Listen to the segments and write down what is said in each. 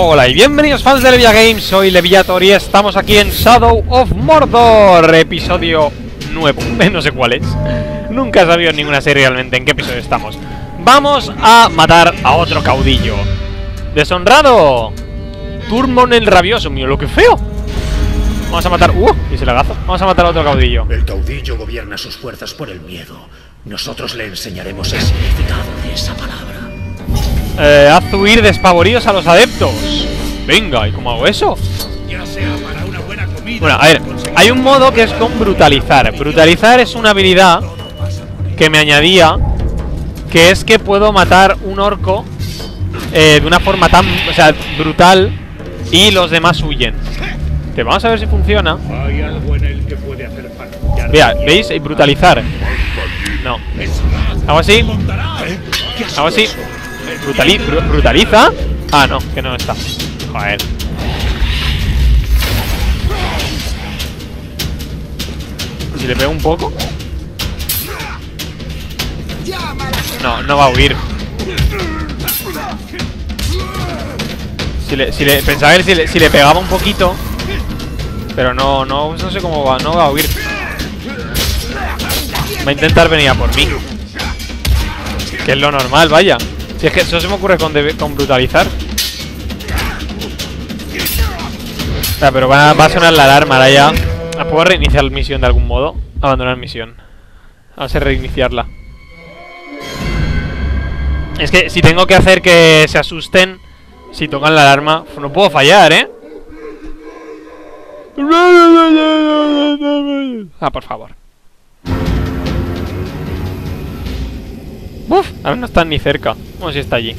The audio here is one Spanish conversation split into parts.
Hola y bienvenidos fans de Levia Games, soy Leviator y estamos aquí en Shadow of Mordor, episodio nuevo, no sé cuál es. Nunca he sabido ninguna serie realmente en qué episodio estamos. Vamos a matar a otro caudillo. Deshonrado. Turmon el rabioso, mío, lo que feo. Vamos a matar... ¡Uh! Y se le agazo Vamos a matar a otro caudillo. El caudillo gobierna sus fuerzas por el miedo. Nosotros le enseñaremos el significado de esa palabra eh, haz huir despavoridos a los adeptos. Venga, ¿y cómo hago eso? Ya sea para una buena comida Bueno, a ver, hay un modo que es con brutalizar. Brutalizar es una habilidad que me añadía, que es que puedo matar un orco eh, de una forma tan, o sea, brutal y los demás huyen. Te vamos a ver si funciona. Hay algo en él que puede hacer fallar. Mira, ¿veis? Brutalizar. No. Hago así. Hago así. Brutali bru- ¿Brutaliza? Ah, no, que no está. Joder. Si le pego un poco. No, no va a huir. Si le, si le, pensaba que si le, si le pegaba un poquito. Pero no, no, no sé cómo va, no va a huir. Va a intentar venir a por mí. Que es lo normal, vaya. Si es que eso se me ocurre con, brutalizar. Ah, pero va, a sonar la alarma ahora ya. ¿Puedo reiniciar la misión de algún modo? Abandonar misión. A reiniciarla. Es que si tengo que hacer que se asusten si tocan la alarma, no puedo fallar, ¿eh? Ah, por favor. Uf, a ver, no están ni cerca. Vamos si está allí.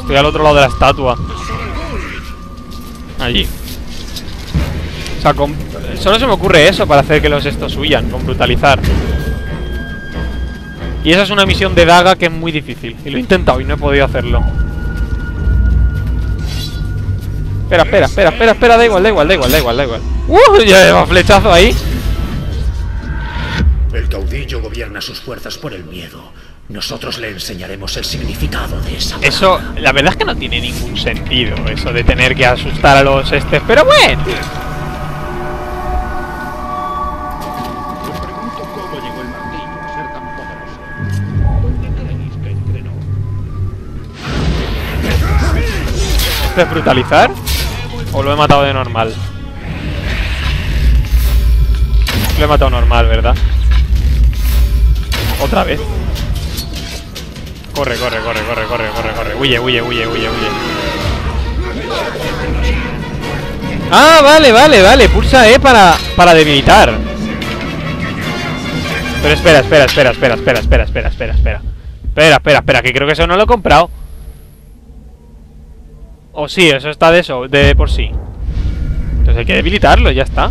Estoy al otro lado de la estatua. Allí. O sea, solo se me ocurre eso para hacer que los estos huyan, con brutalizar. Y esa es una misión de daga que es muy difícil. Y lo he intentado y no he podido hacerlo. Espera, espera, espera, espera, espera, da igual, da igual, da igual, da igual, da igual. ¡Uh! Ya lleva flechazo ahí. El caudillo gobierna sus fuerzas por el miedo Nosotros le enseñaremos el significado de esa palabra Eso, la verdad es que no tiene ningún sentido, eso de tener que asustar a los estes, pero bueno. ¿Esto es brutalizar? ¿O lo he matado de normal? Lo he matado normal, ¿verdad? Otra vez. Corre, corre, corre, corre, corre, corre, corre. Huye, huye, huye, huye, huye. Ah, vale, vale, vale. Pulsa E para, para debilitar. Pero espera, espera, espera, espera, espera, espera, espera, espera, espera. Espera, espera, espera, que creo que eso no lo he comprado. O sí, eso está de eso, de por sí. Entonces hay que debilitarlo, ya está.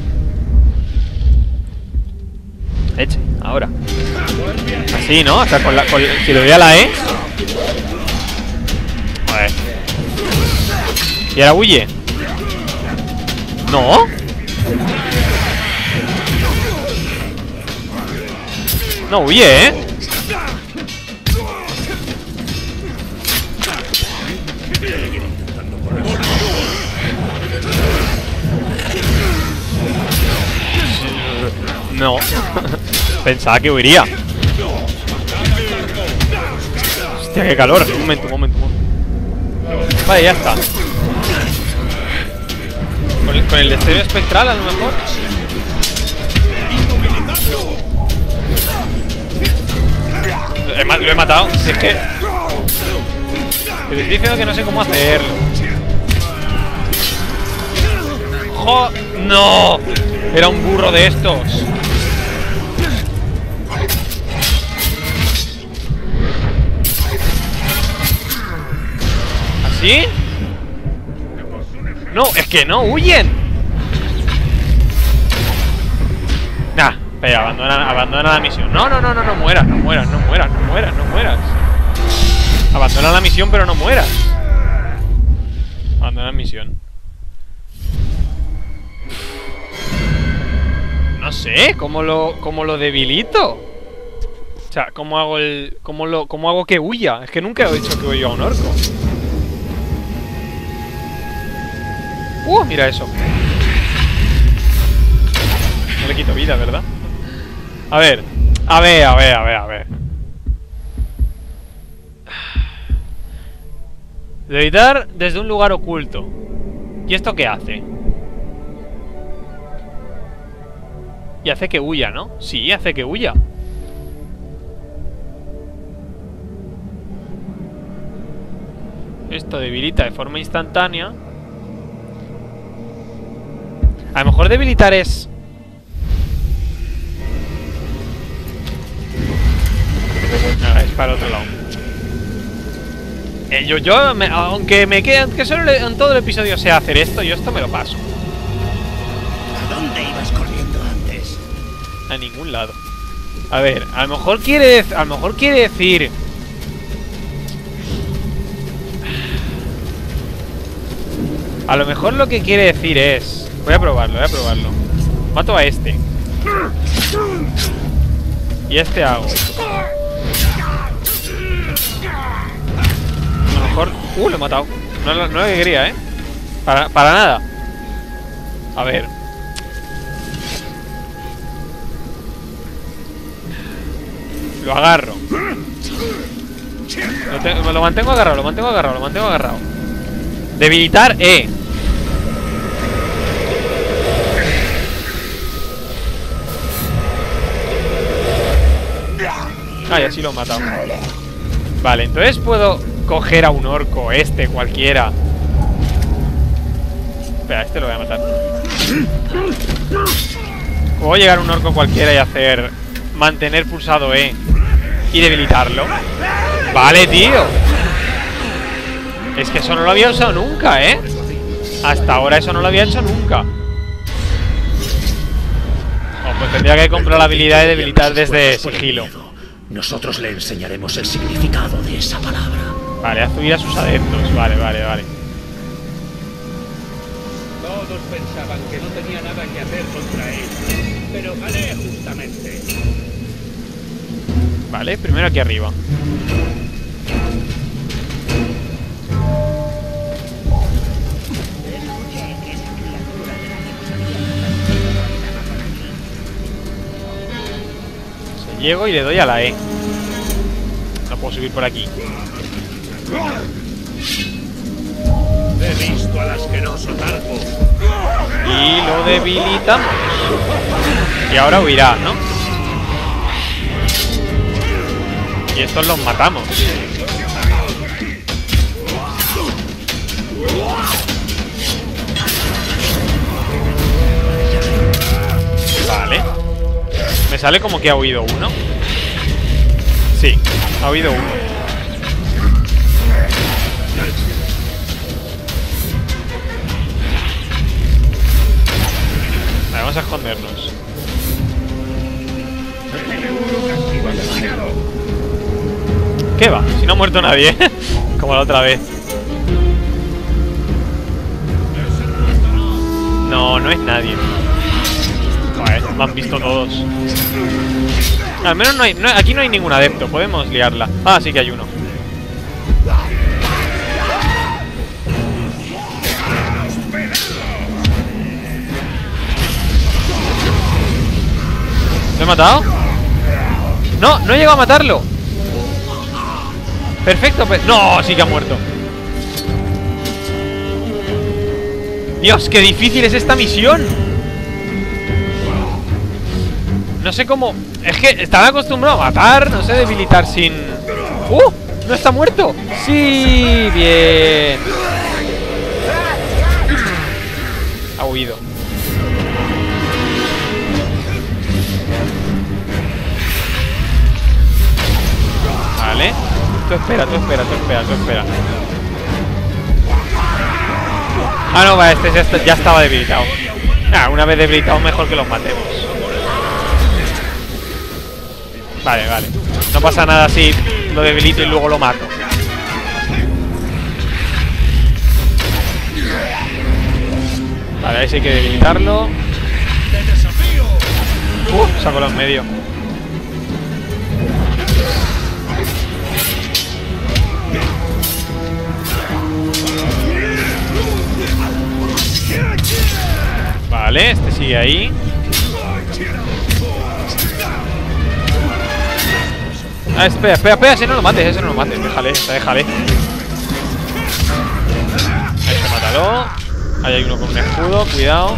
Eche, ahora. Así, ¿no? O sea, con la, con, si le doy a la E. Joder. Y ahora huye. No. No huye, ¿eh? No. Pensaba que huiría. Hostia, qué calor. Un momento, un momento, un momento. Vale, ya está. ¿Con el, con el destello espectral a lo mejor? Lo he, lo he matado. Si es que... Te estoy diciendo que no sé cómo hacerlo. ¡Jo! ¡No! Era un burro de estos. No, es que no, huyen. Nah, pero abandona, abandona la misión. No, no, no, no, no mueras, no mueras, no mueras, no mueras, no mueras. Abandona la misión, pero no mueras. Abandona la misión. No sé, ¿cómo lo, cómo lo debilito? sea, ¿cómo hago el. cómo lo. cómo hago que huya? Es que nunca he dicho que huya a un orco. ¡Uh! Mira eso. No le quito vida, ¿verdad? A ver. A ver, a ver, a ver, a ver. Levitar desde un lugar oculto. ¿Y esto qué hace? Y hace que huya, ¿no? Sí, hace que huya. Esto debilita de forma instantánea. A lo mejor debilitar es... Ah, es para otro lado. Eh, yo, yo, me- aunque me quede, aunque solo le- en todo el episodio sea hacer esto, yo esto me lo paso. ¿A dónde ibas corriendo antes? A ningún lado. A ver, a lo mejor quiere, a lo mejor quiere decir. A lo mejor lo que quiere decir es. Voy a probarlo, voy a probarlo. Mato a este. Y este hago. A lo mejor. Uh, lo he matado. No, no lo que quería, ¿eh? Para, para nada. A ver. Lo agarro. Lo, lo mantengo agarrado, lo mantengo agarrado, lo mantengo agarrado. Debilitar E. Ah, y así lo he matado. Vale, entonces puedo coger a un orco, este, cualquiera. Espera, este lo voy a matar. Puedo llegar a un orco cualquiera y hacer mantener pulsado E y debilitarlo. Vale, tío. Es que eso no lo había usado nunca, ¿eh? Hasta ahora eso no lo había hecho nunca. Oh, pues tendría que comprar la habilidad de debilitar desde sigilo. Nosotros le enseñaremos el significado de esa palabra. Vale, haz huir a sus adeptos. Vale, vale, vale. Todos pensaban que no tenía nada que hacer contra él. Pero gané justamente. Vale, primero aquí arriba. Llego y le doy a la E. No puedo subir por aquí. He visto al asqueroso Targo. Y lo debilitamos. Y ahora huirá, ¿no? Y estos los matamos. Sale como que ha huido uno. Sí, ha huido uno. Vale, vamos a escondernos. ¿Qué va? Si no ha muerto nadie. Como la otra vez. No, no es nadie. Me han visto todos. Al menos no hay, aquí no hay ningún adepto. Podemos liarla. Ah, sí que hay uno. ¿Lo he matado? No, no he llegado a matarlo. Perfecto, pe- no, sí que ha muerto. Dios, qué difícil es esta misión. No sé cómo. Es que estaba acostumbrado a matar, no sé debilitar sin. ¡Uh! ¡No está muerto! ¡Sí! ¡Bien! Ha huido. Vale. Tú espera, tú espera, tú espera, tú espera. Ah, no, va, este ya, está- ya estaba debilitado. Ah, una vez debilitado, mejor que los matemos. Vale, vale. No pasa nada si lo debilito y luego lo mato. Vale, ahí sí hay que debilitarlo. Uh, saco los medio. Vale, este sigue ahí. Ah, espera, espera, espera, ese no lo mates, ese no lo mates, déjale, déjale. Este mátalo. Ahí hay uno con un escudo, cuidado.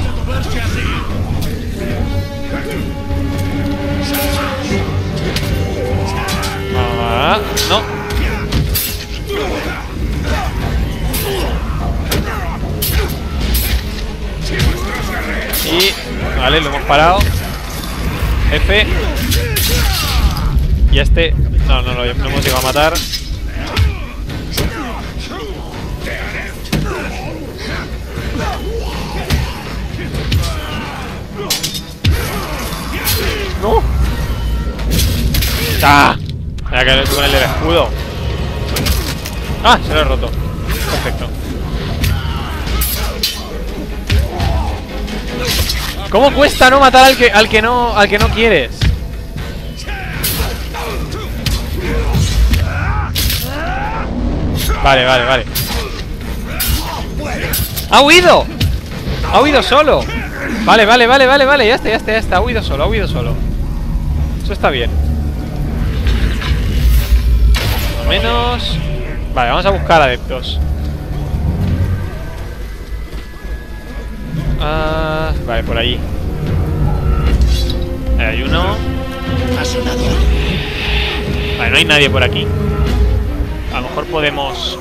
Ah, no. Y... Vale, lo hemos parado. F. Y este... No, no, no, no hemos llegado a matar. ¡No! ¡Ah! Voy a caer con el del escudo. ¡Ah! Se lo he roto. Perfecto. ¿Cómo cuesta no matar al que, al que no al que no quieres? Vale, vale, vale. ¡Ha huido! ¡Ha huido solo! Vale, vale, vale, vale, vale, ya está, ya está, ya está. Ha huido solo, ha huido solo. Eso está bien. Menos... Vale, vamos a buscar adeptos. Ah, vale, por ahí. Ahí hay uno. Vale, no hay nadie por aquí. Mejor podemos...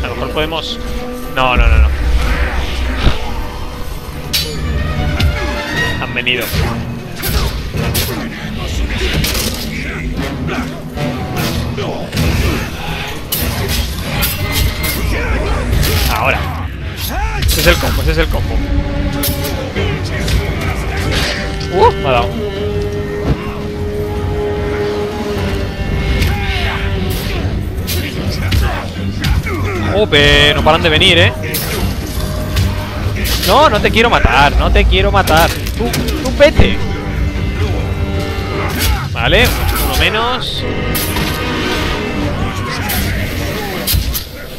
A lo mejor podemos... No, no, no, no. Han venido. Ahora. Ese es el combo, ese es el combo. Jope, no paran de venir, ¿eh? No, no te quiero matar, no te quiero matar. Tú, tú vete. Vale, uno menos.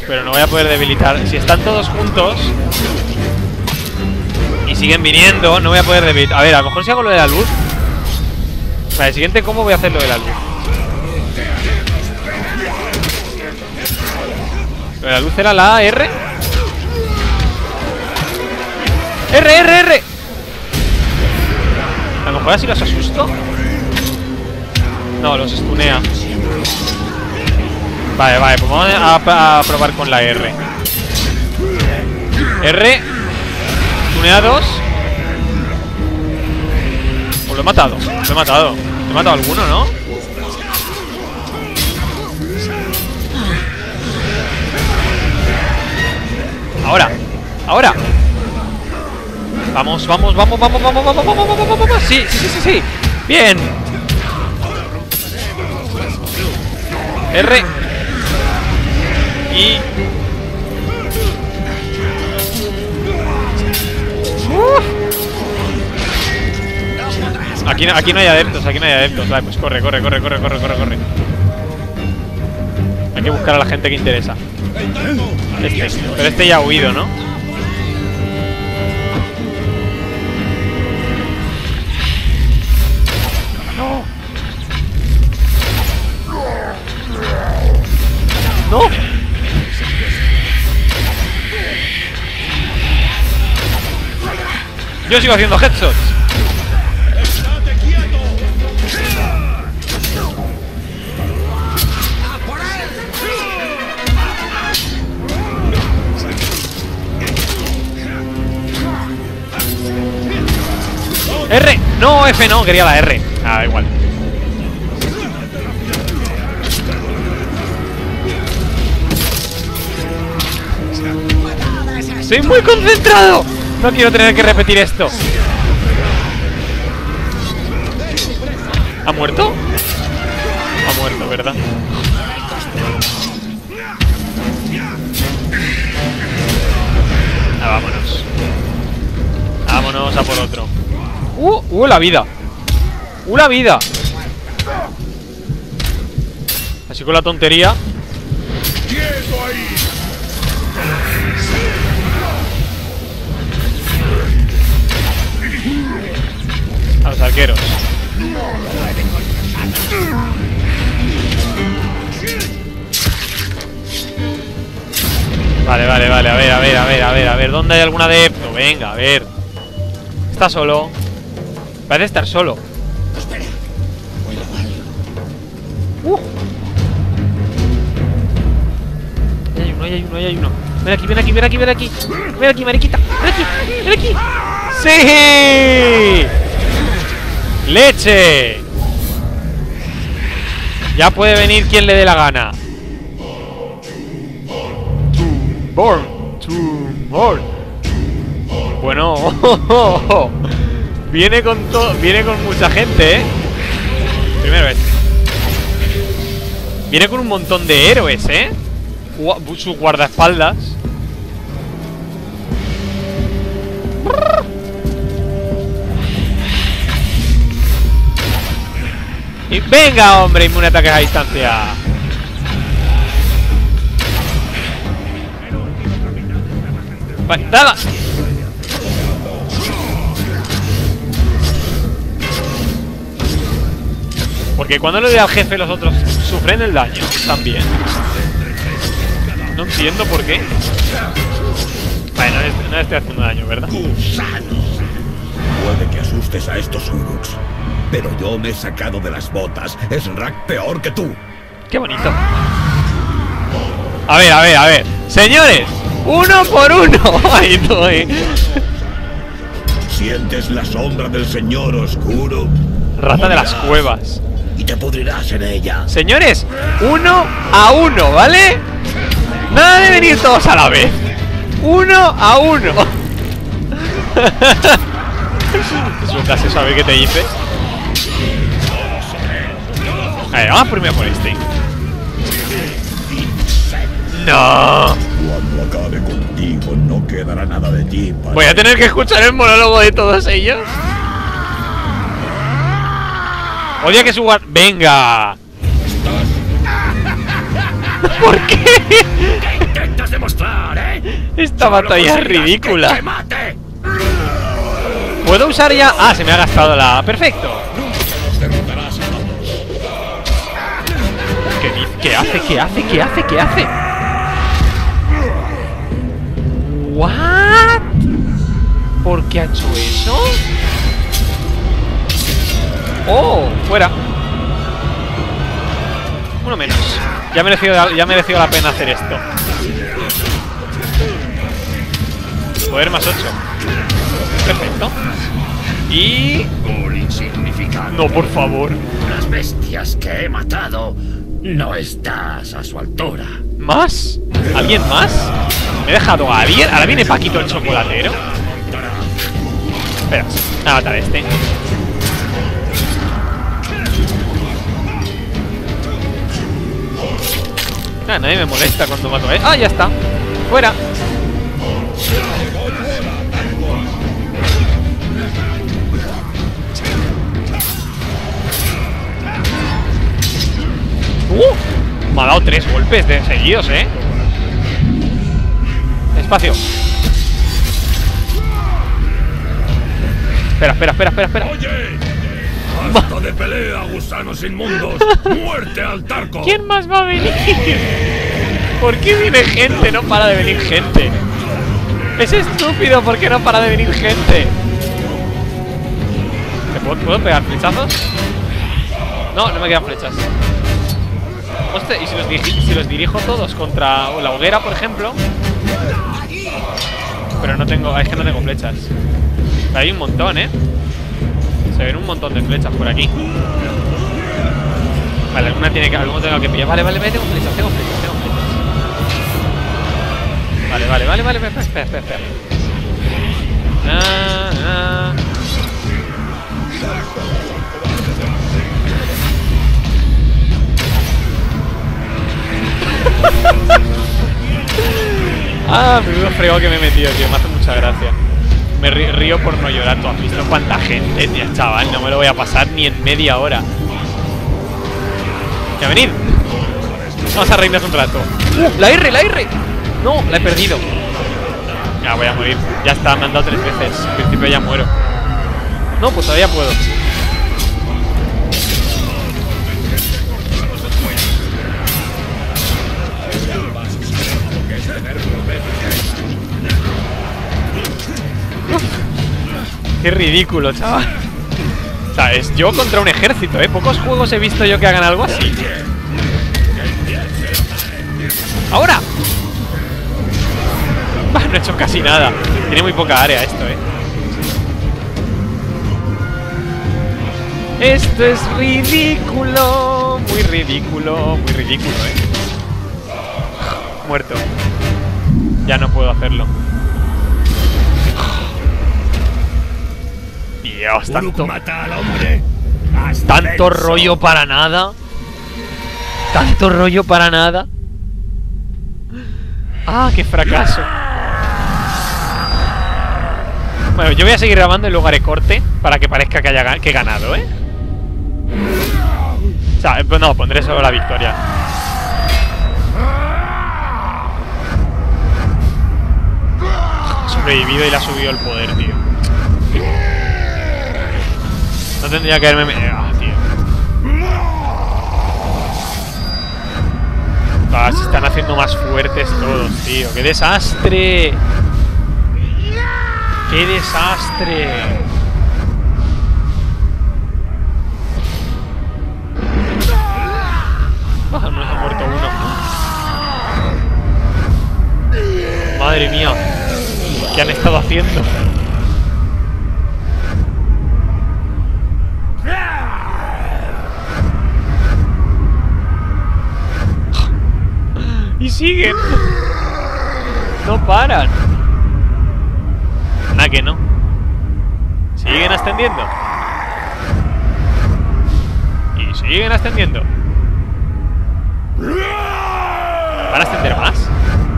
Pero no voy a poder debilitar. Si están todos juntos siguen viniendo, no voy a poder debilitar. A ver, a lo mejor si hago lo de la luz. Vale, el siguiente combo voy a hacer lo de la luz. Lo de la luz era la R. R, R, R. A lo mejor así los asusto. No, los estunea. Vale, vale, pues vamos a probar con la R. R. Tuneados. Pues lo he matado. Lo he matado. He matado a alguno, ¿no? Ahora. Ahora. Vamos, vamos, vamos, vamos, vamos, vamos, vamos, vamos, vamos, vamos. Sí, sí, sí, sí, sí. Bien. R. Y... Aquí, no- aquí no hay adeptos, aquí no hay adeptos. Vale, pues corre, corre, corre, corre, corre, corre, corre. Hay que buscar a la gente que interesa. Este, pero este ya ha huido, ¿no? ¡No! Yo sigo haciendo headshots. No, F no, quería la R. Ah, igual. Soy muy concentrado. No quiero tener que repetir esto. ¿Ha muerto? Ha muerto, ¿verdad? Ah, vámonos. Vámonos a por otro. ¡Uh! ¡Uh, la vida! ¡Uh, la vida! Así con la tontería. A los arqueros. Vale, vale, vale, a ver, a ver, a ver, a ver, a ver, ¿dónde hay algún adepto? Venga, a ver. Está solo. Parece estar solo. Espera. Huele mal. Uh. Ahí hay uno, ahí hay uno, ahí hay uno. Ven aquí, ven aquí, ven aquí, ven aquí. Ven aquí, mariquita. Ven aquí, ven aquí. ¡Sí! ¡Leche! Ya puede venir quien le dé la gana. Born. Born. Bueno, viene con todo, viene con mucha gente, ¿eh? Primero este. Viene con un montón de héroes, ¿eh? Sus guardaespaldas. Y venga, hombre, inmune ataques a distancia. Vale, dala. Porque cuando le doy al jefe los otros sufren el daño también. No entiendo por qué. Vale, no, le- no estoy haciendo daño, ¿verdad? Gusanos. Puede que asustes a estos Uruks. Pero yo me he sacado de las botas. Es Rack peor que tú. Qué bonito. A ver, a ver, a ver. Señores, uno por uno. Ahí estoy. Sientes la sombra del Señor Oscuro. Rata de las cuevas. Y te pudrirás en ella. Señores, uno a uno, ¿vale? Nada de venir todos a la vez. Uno a uno. Sueltas eso a ver qué te dice. A ver, vamos primero por este. No. Cuando acabe contigo, no quedará nada de ti. Voy a tener que escuchar el monólogo de todos ellos. Odia que su. ¡Venga! ¿Por qué? ¿Qué intentas demostrar, eh? Esta batalla es ridícula. ¡Que te mate! ¿Puedo usar ya...? Ah, se me ha gastado la... ¡Perfecto! ¿Qué? ¿Qué hace? ¿Qué hace? ¿Qué hace? ¿Qué hace? ¿What? ¿Por qué ha hecho eso? ¡Oh! Fuera Uno menos Ya ha merecido, ya ha merecido la pena hacer esto Poder más 8 Perfecto Y... No, por favor Las bestias que he matado, no estás a su altura. ¿Más? ¿Alguien más? ¿Me he dejado a alguien? Ahora viene Paquito el chocolatero Espera, a matar a este Ah, nadie me molesta cuando mato él. ¡Ah, ya está! ¡Fuera! ¡Uh! Me ha dado tres golpes de seguidos, ¿eh? Espacio. Espera, espera, espera, espera, espera. ¡Oye! ¡Basta de pelea, gusanos inmundos! ¡Muerte al Tarco! ¿Quién más va a venir? ¿Por qué viene gente? No para de venir gente. Es estúpido, ¿por qué no para de venir gente? ¿Me puedo, pegar flechazos? No, no me quedan flechas. Hostia, ¿y si los, diri- si los dirijo todos contra la hoguera, por ejemplo? Pero no tengo, es que no tengo flechas. Hay un montón, ¿eh? Se ven un montón de flechas por aquí. Vale, alguna tiene que, alguno tengo que pillar. Vale, vale, vale, tengo flechas, tengo flechas, tengo flechas. Vale, vale, vale, vale, espera, espera, espera, espera. Ah, ah. Ah, menudo fregado que me he metido, tío. Me hace mucha gracia. Me río por no llorar. ¿Tú has visto cuánta gente, tío, chaval? No me lo voy a pasar ni en media hora. Ya venid. Vamos a reírnos un rato. ¡Uh! ¡La R, la R! No, la he perdido. Ya voy a morir. Ya está, me han dado tres veces. En principio ya muero. No, pues todavía puedo. Qué ridículo, chaval. O sea, es yo contra un ejército, ¿eh? Pocos juegos he visto yo que hagan algo así. ¡Ahora! No he hecho casi nada. Tiene muy poca área esto, ¿eh? Esto es ridículo. Muy ridículo, muy ridículo, ¿eh? Muerto. Ya no puedo hacerlo. Dios, tanto, mata al hombre. Hasta tanto denso. rollo para nada. Tanto rollo para nada. Ah, qué fracaso. Bueno, yo voy a seguir grabando y luego haré corte para que parezca que haya que he ganado, ¿eh? O sea, pues no, pondré solo la victoria. Ha sobrevivido y le ha subido el poder, No tendría que haberme... me- Ah, tío. Ah, se están haciendo más fuertes todos, tío. ¡Qué desastre! ¡Qué desastre! Ah, no ha muerto uno. Madre mía. ¿Qué han estado haciendo? Y siguen. No paran. Nada que no. Siguen ascendiendo. Y siguen ascendiendo. ¿Van a ascender más?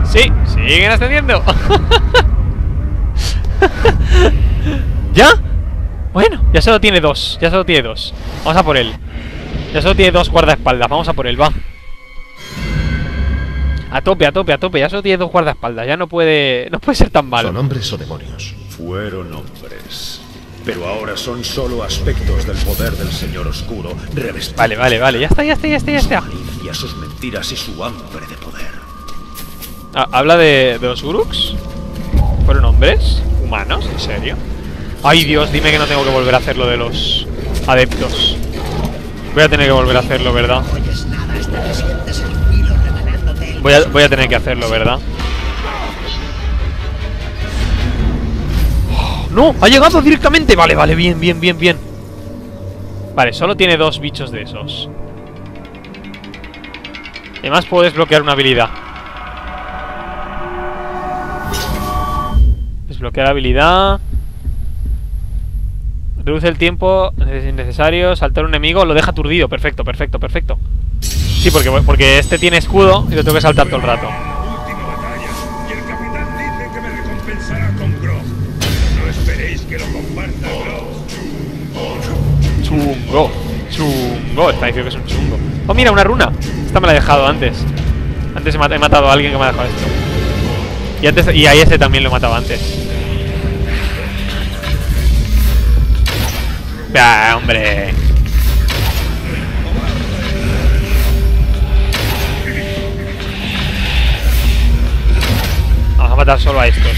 Sí, siguen ascendiendo. ¿Ya? Bueno, ya solo tiene dos. Ya solo tiene dos. Vamos a por él. Ya solo tiene dos guardaespaldas. Vamos a por él, va. A tope, a tope, a tope. Ya solo tiene dos guardaespaldas. Ya no puede. No puede ser tan malo. ¿Son hombres o demonios? Fueron hombres. Pero ahora son solo aspectos del poder del Señor Oscuro, Vale, vale, vale. Ya está, ya está, ya está, ya está. malicia, sus mentiras y su hambre de poder. Ah, Habla de, de los Uruks. ¿Fueron hombres? ¿Humanos? ¿En serio? Ay, Dios, dime que no tengo que volver a hacer lo de los adeptos. Voy a tener que volver a hacerlo, ¿verdad? Voy a, tener que hacerlo, ¿verdad? ¡Oh, ¡No! ¡Ha llegado directamente! Vale, vale, bien, bien, bien, bien. Vale, solo tiene dos bichos de esos. Además puedo desbloquear una habilidad. Desbloquear habilidad. Reduce el tiempo es innecesario. Saltar un enemigo. Lo deja aturdido. Perfecto, perfecto, perfecto. Sí, porque, porque este tiene escudo y lo tengo que saltar todo el rato. Chungo. Chungo. Está diciendo que es un chungo. Oh, mira, una runa. Esta me la he dejado antes. Antes he matado a alguien que me ha dejado esto. Y antes y a ese también lo he matado antes. Ah, hombre. Matar solo a estos.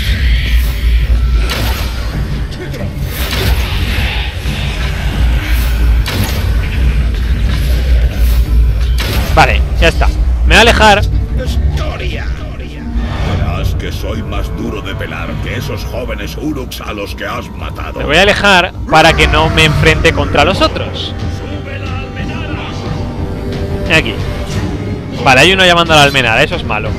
Vale, ya está. Me voy a alejar. ¡Historia! Verás que soy más duro de pelar que esos jóvenes Uruks a los que has matado. Me voy a alejar para que no me enfrente contra los otros. Aquí. Vale, hay uno llamando a la almenada, eso es malo.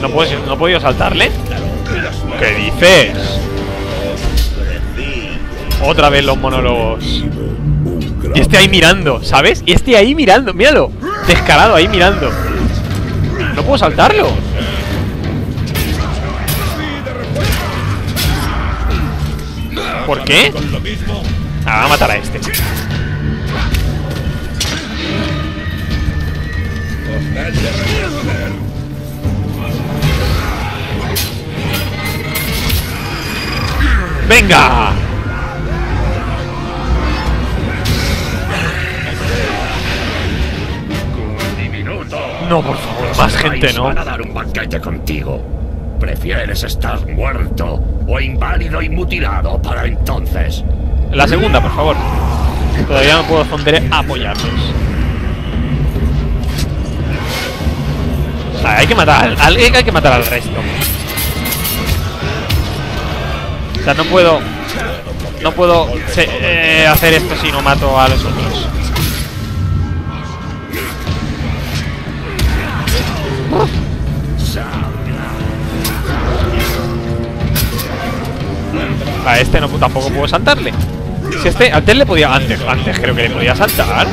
¿No, puedo, ¿No he podido saltarle? ¿Qué dices? Otra vez los monólogos. Y este ahí mirando, ¿sabes? Y este ahí mirando, míralo. Descarado ahí mirando. No puedo saltarlo. ¿Por qué? Ah, va a matar a este. ¡Venga! No, por favor, más gente no. Van a dar un banquete contigo. ¿Prefieres estar muerto o inválido y mutilado para entonces? La segunda, por favor. Todavía no puedo esconder apoyarlos. Hay que matar al, al- hay que matar al resto. No puedo. No puedo eh, hacer esto si no mato a los otros. A este no tampoco puedo saltarle. Si este antes le podía antes antes creo que le podía saltar.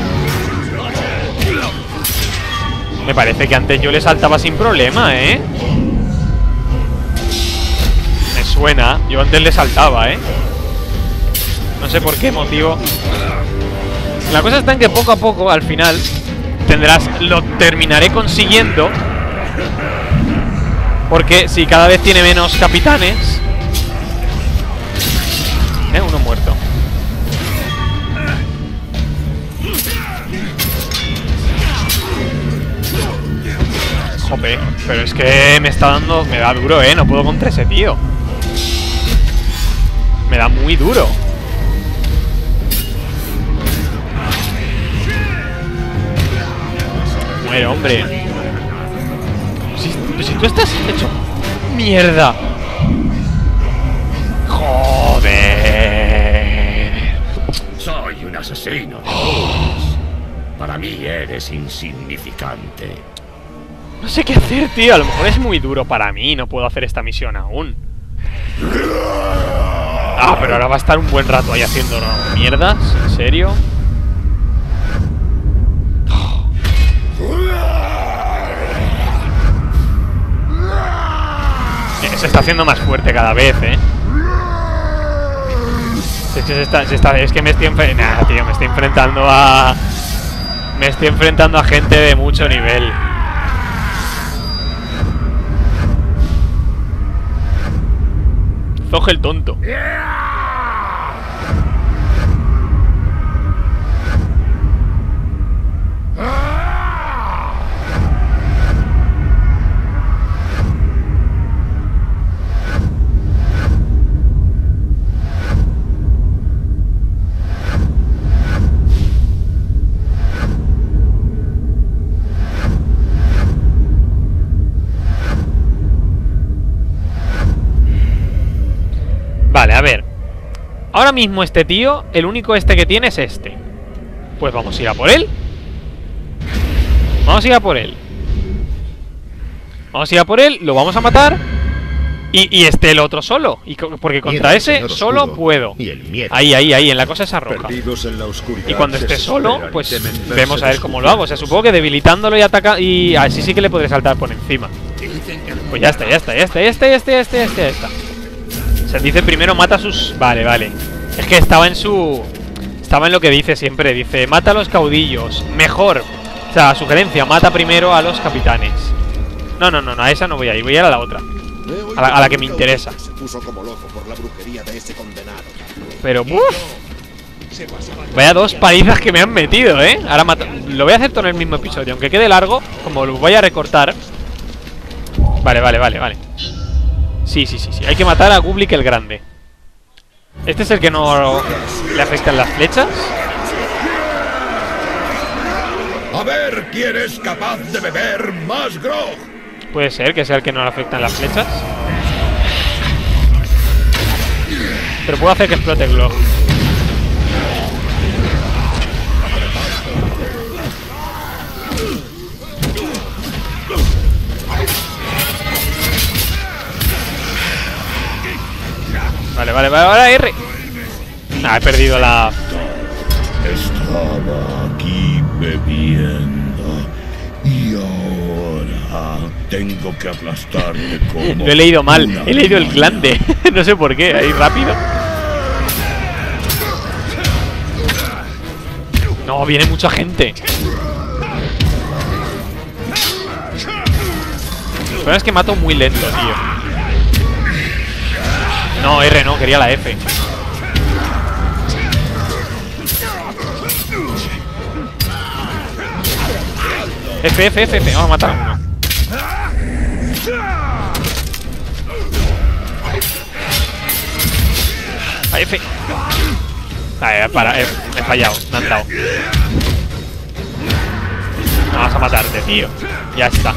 Me parece que antes yo le saltaba sin problema, ¿eh? Suena. Yo antes le saltaba, ¿eh? No sé por qué motivo. La cosa está en que poco a poco, al final, tendrás. Lo terminaré consiguiendo. Porque si cada vez tiene menos capitanes. Eh, uno muerto. Jope, pero es que me está dando. Me da duro, eh. No puedo contra ese tío. Me da muy duro. Muere, hombre. Si, si tú estás hecho mierda. Joder. Soy un asesino. de. Para mí eres insignificante. No sé qué hacer, tío. A lo mejor es muy duro para mí. No puedo hacer esta misión aún. Ah, pero ahora va a estar un buen rato ahí haciendo mierdas. ¿En serio? Eh, Se está haciendo más fuerte cada vez, ¿eh? Es que, se está, es que me estoy enfrentando... tío, me estoy enfrentando a... Me estoy enfrentando a gente de mucho nivel. Zoge el tonto. Vale, Ahora mismo este tío, el único este que tiene es este. Pues vamos a ir a por él. Vamos a ir a por él. Vamos a ir a por él, lo vamos a matar. Y, y este el otro solo. Y co- porque contra Miedo, ese solo oscuro, puedo. Y el miedo. Ahí, ahí, ahí, en la cosa esa roja. Y cuando esté solo, pues vemos a ver cómo lo hago. O sea, supongo que debilitándolo y ataca y así sí que le podré saltar por encima. Pues ya está, ya está, ya está, ya está, ya está, ya está, ya está, ya está. O sea, dice primero mata a sus... Vale, vale. Es que estaba en su... Estaba en lo que dice siempre. Dice, mata a los caudillos. Mejor. O sea, sugerencia, mata primero a los capitanes. No, no, no, no, a esa no voy a ir. Voy a ir a la otra. A la- a la que me interesa. Se puso como loco por la brujería de ese condenado. Pero, ¡buf! Vaya dos palizas que me han metido, ¿eh? Ahora mata... Lo voy a hacer todo en el mismo episodio. Aunque quede largo, como lo voy a recortar... Vale, vale, vale, vale. Sí, sí, sí, sí. Hay que matar a Gublik el Grande. Este es el que no le afectan las flechas. A ver quién es capaz de beber más grog. Puede ser que sea el que no le afectan las flechas. Pero puedo hacer que explote el globo. Vale, vale, vale, ahora R. Ah, he perdido la... Estaba aquí bebiendo y ahora tengo que aplastarte como. Lo he leído mal, he leído el glande. no sé por qué, ahí rápido. No, viene mucha gente. es que mato muy lento, tío. No, R no, quería la F. F, F, F, F. Vamos a matar a uno. A F. Vale, para, eh, me he fallado, me han dado. Vamos a matarte, tío. Ya está.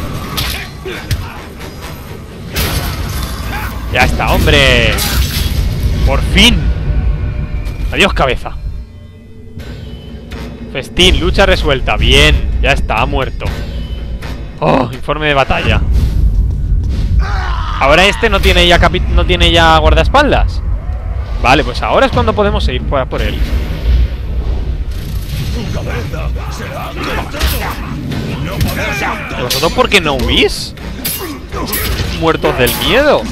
Ya está, hombre. Por fin. Adiós, cabeza. Festín, lucha resuelta. Bien, ya está, ha muerto. Oh, informe de batalla. Ahora este no tiene ya capi no tiene ya guardaespaldas. Vale, pues ahora es cuando podemos ir por, por él. ¿Vosotros por qué no huís? Muertos del miedo.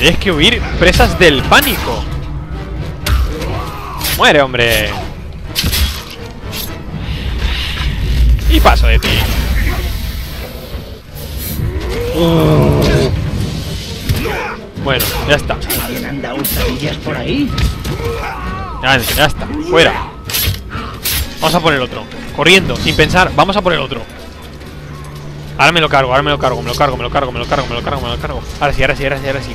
Tendréis que huir presas del pánico. Muere, hombre. Y paso de ti. Bueno, ya está. ¿Alguien anda hurtadillas por ahí? Ya, ya está. Fuera. Vamos a por el otro. Corriendo, sin pensar. Vamos a por el otro. Ahora me lo cargo, ahora me lo cargo, me lo cargo, me lo cargo, me lo cargo, me lo cargo, me lo cargo. Ahora sí, ahora sí, ahora sí, ahora sí.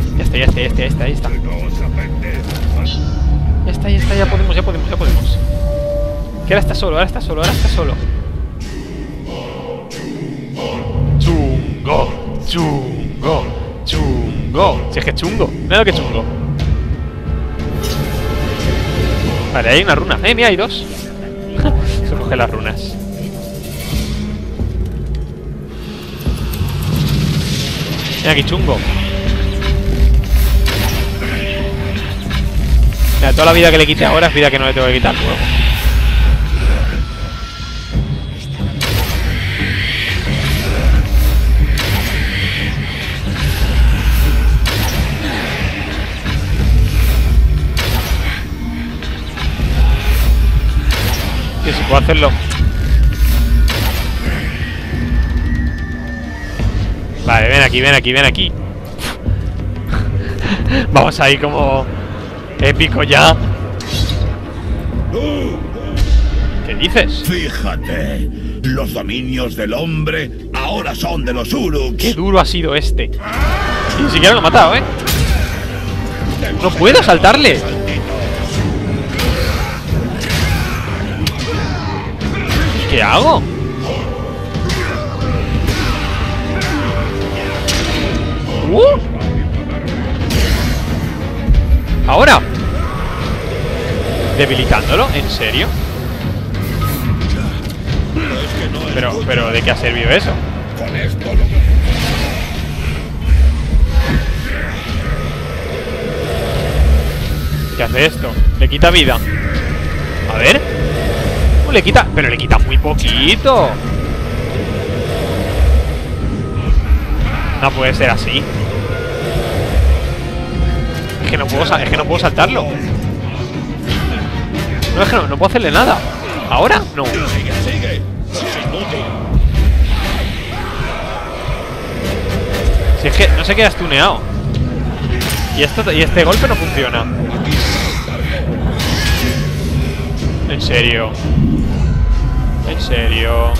está, ya está, ya está, ya está, ya está. Ya está, ya está, ya podemos, ya podemos, ya podemos. Que ahora está solo, ahora está solo, ahora está solo. Chungo, chungo, chungo. Si es que chungo, mira lo que chungo. Vale, hay una runa. Eh, mira, hay dos. Se coge las runas. Mira aquí chungo. Mira, toda la vida que le quite ahora es vida que no le tengo que quitar luego. Que si puedo hacerlo. Vale, ven aquí, ven aquí, ven aquí. Vamos ahí como épico ya. ¿Qué dices? Fíjate, los dominios del hombre ahora son de los Qué Uruks. duro ha sido este. Y ni siquiera lo he matado, ¿eh? No puedo saltarle. ¿Qué hago? ¡Uh! Ahora. Debilitándolo, ¿en serio? Pero, pero, ¿de qué ha servido eso? ¿Qué hace esto? Le quita vida. A ver. Uh, le quita. Pero le quita muy poquito. No puede ser así. Es que no puedo, es que no puedo saltarlo. No, es que no, no puedo hacerle nada. ¿Ahora? No. Si es que no se queda stuneado. Y, esto, y este golpe no funciona. En serio. En serio.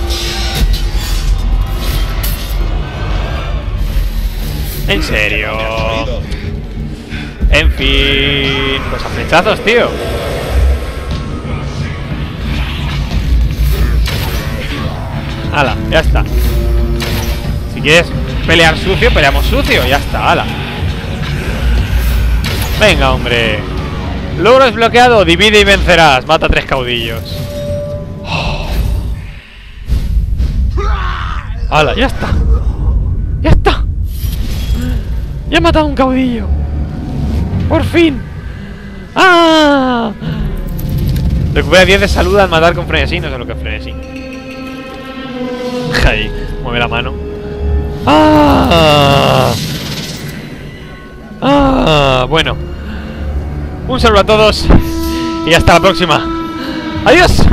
En serio. En fin. Pues a flechazos, tío. Hala, ya está. Si quieres pelear sucio, peleamos sucio. Ya está, ala. Venga, hombre. Logro desbloqueado, divide y vencerás. Mata tres caudillos. ¡Hala! ¡Ya está! ¡Ya está! ¡Ya he matado un caudillo! ¡Por fin! ¡Ah! Recupera 10 de salud al matar con frenesí. No sé lo que es frenesí. Ahí, mueve la mano. ¡Ah! ¡Ah! Bueno. Un saludo a todos. Y hasta la próxima. ¡Adiós!